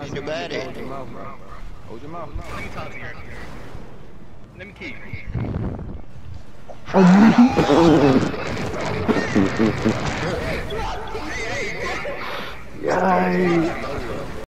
when I Think hold your mouth, bro. Hold your mouth. Let me talk to you. Let me keep. Yay!